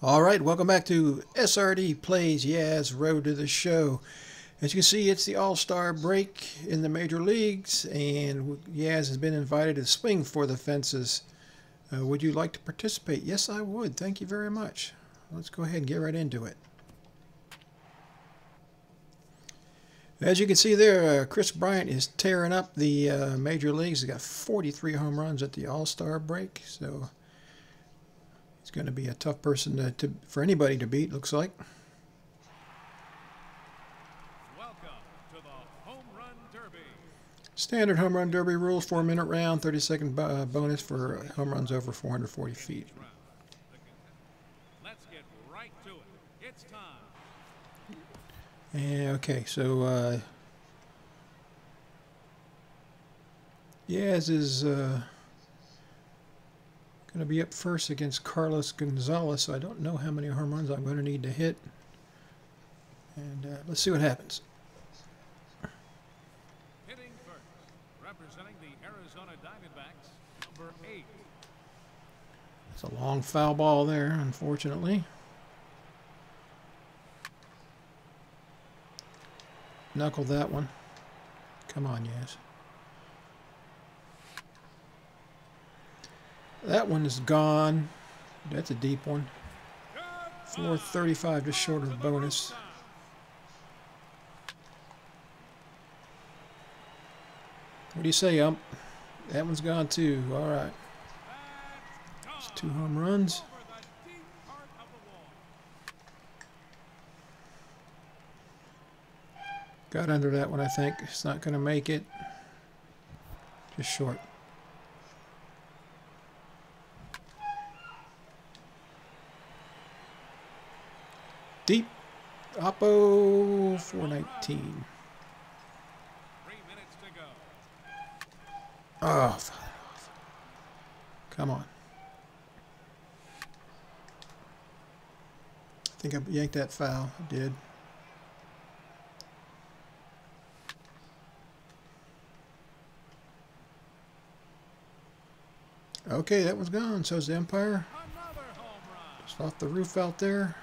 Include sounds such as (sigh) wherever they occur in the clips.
All right, welcome back to SRD Plays Yaz Road to the Show. As you can see, it's the All-Star break in the major leagues, and Yaz has been invited to swing for the fences. Uh, would you like to participate? Yes, I would. Thank you very much. Let's go ahead and get right into it. As you can see there, uh, Kris Bryant is tearing up the uh, major leagues. He's got 43 home runs at the All-Star break, so He's going to be a tough person to, to, for anybody to beat, looks like. Home Standard home run derby rules, four minute round, 30 second uh, bonus for home runs over 440 feet. Let's get right to it. It's time. Yeah, okay, so uh, Yaz is uh, Going to be up first against Carlos Gonzalez, so I don't know how many home runs I'm going to need to hit. And uh, let's see what happens. Hitting first, representing the Arizona Diamondbacks, number eight. It's a long foul ball there, unfortunately. Knuckle that one. Come on, yes. That one is gone. That's a deep one. 435, just short of the bonus. What do you say, Ump? That one's gone too. All right. It's two home runs. Got under that one, I think. It's not going to make it. Just short. Deep. Oppo 419. Oh, come on. I think I yanked that foul. I did. Okay, that one's gone. So's the Empire. Just off the roof out there.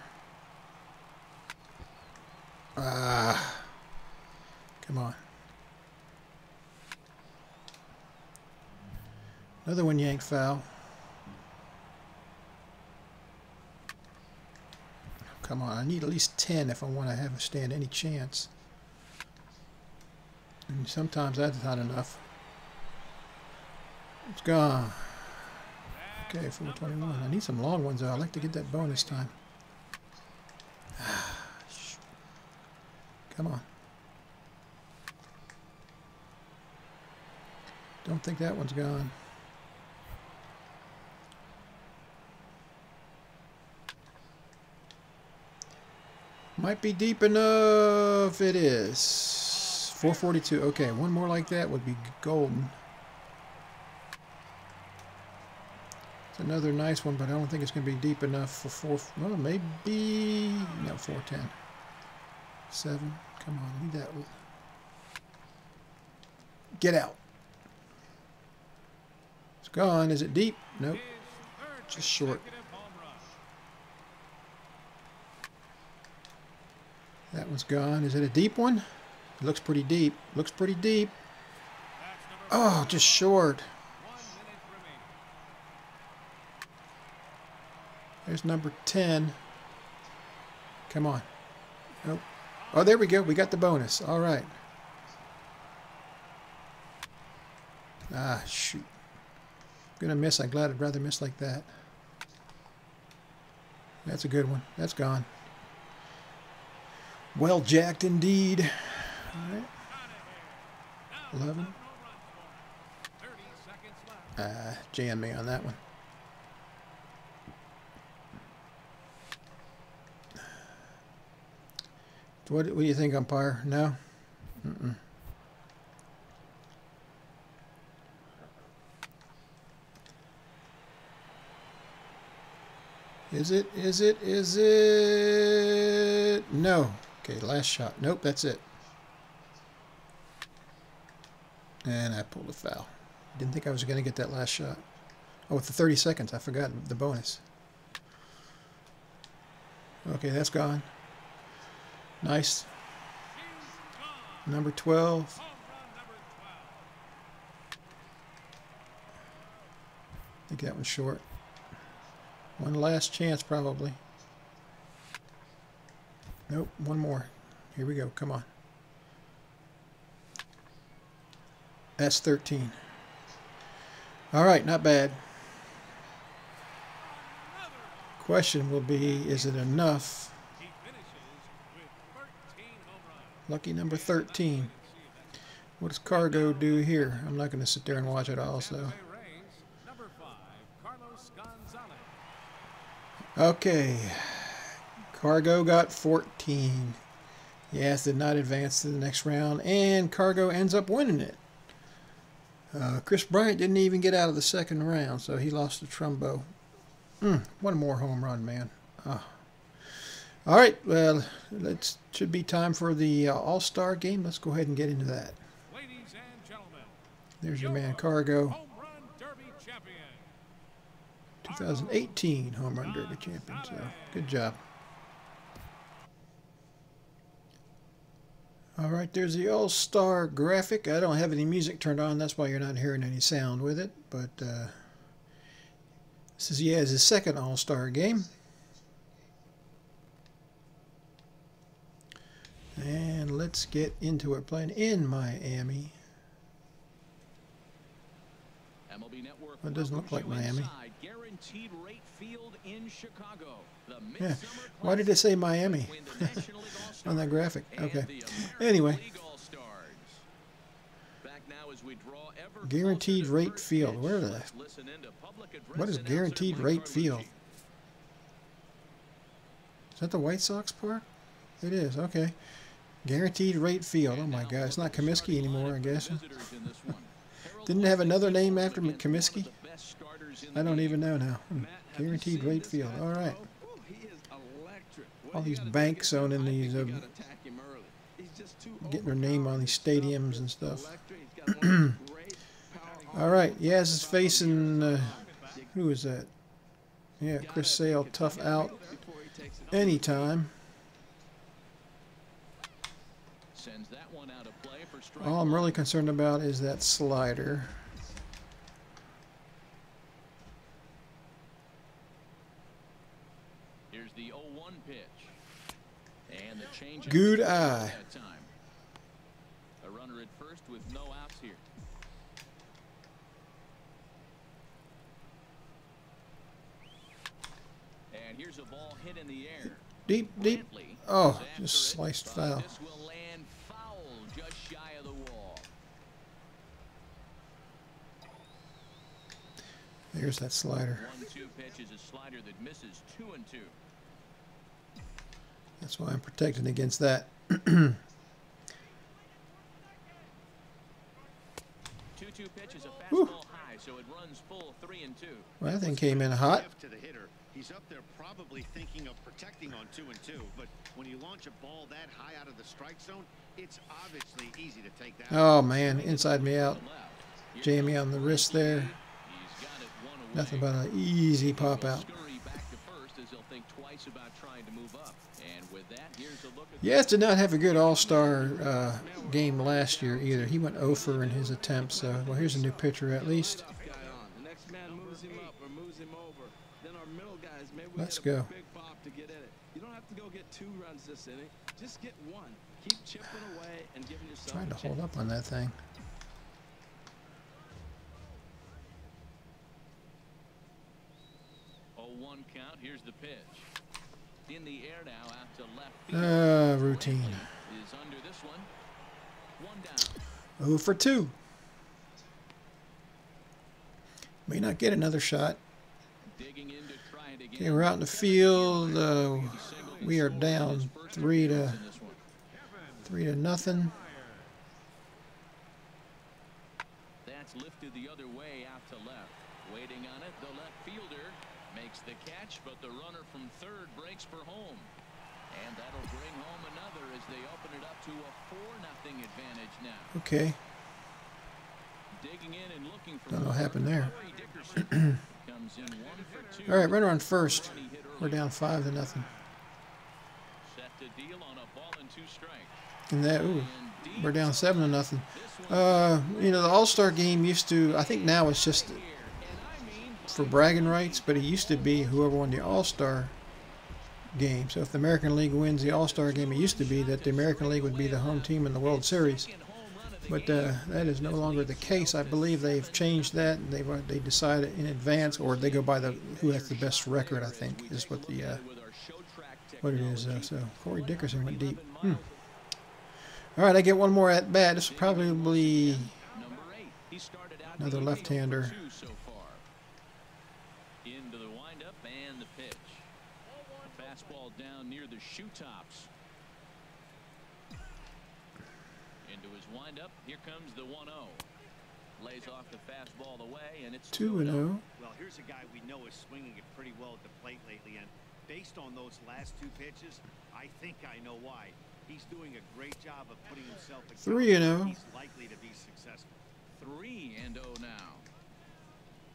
Ah. Come on. Another one yank foul. Come on, I need at least 10 if I want to have a stand any chance. And sometimes that's not enough. It's gone. Okay, 421. I need some long ones though. I'd like to get that bonus time. Come on. Don't think that one's gone. Might be deep enough. It is. 442. Okay, one more like that would be golden. It's another nice one, but I don't think it's going to be deep enough for four. Well, maybe. No, 410. Seven. Come on, that. Get out. It's gone. Is it deep? Nope. Just short. That one's gone. Is it a deep one? It looks pretty deep. Looks pretty deep. Oh, just short. There's number 10. Come on. Oh, there we go. We got the bonus. All right. Ah, shoot. I'm going to miss. I'm glad I'd rather miss like that. That's a good one. That's gone. Well jacked indeed. All right. 11. Ah, jam me on that one. What, what do you think, umpire? No? Mm -mm. Is it? Is it? Is it? No. Okay, last shot. Nope, that's it. And I pulled a foul. Didn't think I was going to get that last shot. Oh, with the 30 seconds, I forgot the bonus. Okay, that's gone. Nice. Number 12. Home run number 12. I think that one's short. One last chance, probably. Nope, one more. Here we go. Come on. That's 13. All right, not bad. Question will be is it enough? He finishes with 13 home runs. Lucky number 13. What does Cargo do here? I'm not going to sit there and watch it all, so. Tampa Bay Rays, number 5, Carlos Gonzalez. Okay. Cargo got 14. Yes, did not advance to the next round, and Cargo ends up winning it. Uh, Kris Bryant didn't even get out of the second round, so he lost to Trumbo. Mm, one more home run, man. Ah. All right, well, it should be time for the uh, All Star game. Let's go ahead and get into that. Ladies and gentlemen, There's your man, Cargo, home run derby champion. 2018 Home Run Derby champion. So, good job. All right, there's the All Star graphic. I don't have any music turned on, that's why you're not hearing any sound with it. But uh, this is Yaz's second All Star game. And let's get into our Playing in Miami. Network That doesn't look like Miami. inside Guaranteed Rate Field in Chicago. The Yeah. Why did it say Miami Classic between the National League (laughs) All-Stars on that graphic? Okay. Anyway. League All-Stars. Back now as we draw ever Guaranteed Rate Field. Where the- Let's listen in to public address What is Guaranteed Rate Field? Is that the White Sox park? It is, okay. Guaranteed Rate Field. Oh my God, it's not Comiskey anymore, I guess. Didn't have another name after Comiskey? I don't even know now. Hmm. Guaranteed Rate Field. All right. All these banks owning these. He's getting their name on these stadiums and stuff. (clears throat) All right. Yaz is facing, uh, who is that? Yeah, Chris Sale, tough out anytime. Sends that one out of play for strike All I'm really concerned about is that slider. Here's the 0-1 pitch. And the change Good eye. time. A runner at first with no outs here. And here's a ball hit in the air. Deep, deep. Oh, just sliced but foul. This will land foul just shy of the wall. There's that slider. One-two pitch is a slider that misses two and two. That's why I'm protecting against that. (clears throat) Two-two pitch is a fastball high, so it runs full three and two. Well, that thing came in hot. To the hitter. He's up there probably thinking of protecting on two and two, but when you launch a ball that high out of the strike zone, it's obviously easy to take that. Oh man, inside me out. To the left. Here Jam me on the wrist there. He's got it one away. Nothing but an easy pop out. Scurry back to first as he'll think twice about trying to move up. And with that, here's a look at Yaz did not have a good All-Star uh, game last year either. He went over in his attempts. So, well, here's a new pitcher at least. Guy on. The next man moves him up or moves him over. Then our middle guys, maybe we Let's hit a go. big pop to get in it. You don't have to go get two runs this inning. Just get one. Keep chipping away and giving yourself Trying to a hold chance. up on that thing. Oh, one count. Here's the pitch. In the air now out to left. Uh, routine. Is under this one. One down. Oh for two. May not get another shot. Digging in to try it again. Okay, we're out in the field. Uh, He singled and we are sold on his down three to appearance in this one. three to nothing. That's lifted the other way out to left. Waiting on it, the left fielder makes the catch, but the runner from third breaks for home. And that'll bring home another as they open it up to a 4 nothing advantage now. Okay. Digging in and looking for Don't know what happened there. (clears throat) Comes in one for two. All right, runner on first. Run he hit We're down five to nothing. a deal on a ball and two strike. And that, ooh, we're down seven to nothing. Uh, you know, the All Star game used to, I think now it's just here. And I mean, for bragging rights, but it used to be whoever won the All Star game. So if the American League wins the All Star game, it used to be that the American League would be the home team in the World Series. But uh, that is no longer the case. I believe they've changed that. Uh, they decided in advance, or they go by the who has the best record. I think is what the uh, what it is. Uh, so Corey Dickerson went deep. Hmm. All right, I get one more at bat. This will probably Another left-hander. over two so far. Into the windup and the pitch. A fastball down near the shoe tops. Into his windup. Here comes the 1-0. Lays off the fastball away, and it's two and oh. zero. Well, here's a guy we know is swinging it pretty well at the plate lately, and based on those last two pitches, I think I know why. He's doing a great job of putting himself. in Three and counts. oh. He's likely to be successful. 3 and 0 now.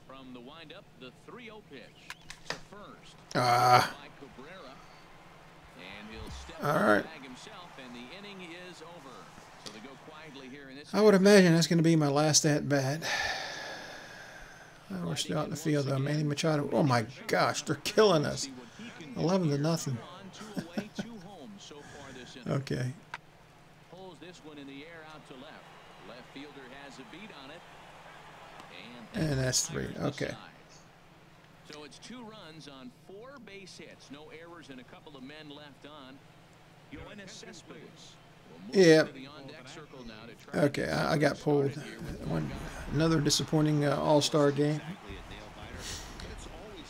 From the windup, the 3-0 pitch to first. Ah, by in this. I would imagine that's going to be my last at bat. Oh, we're still out in oh the field though. Manny Machado. Oh my gosh, they're killing us. See what he can do 11 to nothing. Two on, two away, two home so far this inning. Okay. Pulls this one in the air out to left. Left fielder has a beat on it. And, And that's three. Okay. So it's two runs on four base hits. No errors and a couple of men left on. Yeah. into the on-deck circle now to try to Okay, I, I got pulled. One, another disappointing uh, All Star game. Exactly a nail biter, but it's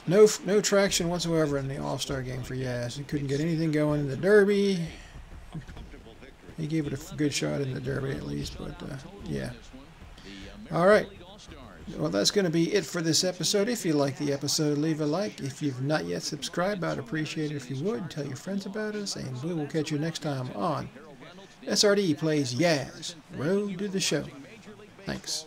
always No, no traction whatsoever in the All Star game for Yaz. He couldn't get anything going in the Derby. a comfortable victory. He gave it a good shot in the Derby at least, but uh, yeah. All right. Well, that's going to be it for this episode. If you like the episode, leave a like. If you've not yet subscribed, I'd appreciate it if you would. Tell your friends about us, and we will catch you next time on SRD Plays Yaz Road to the Show. Thanks.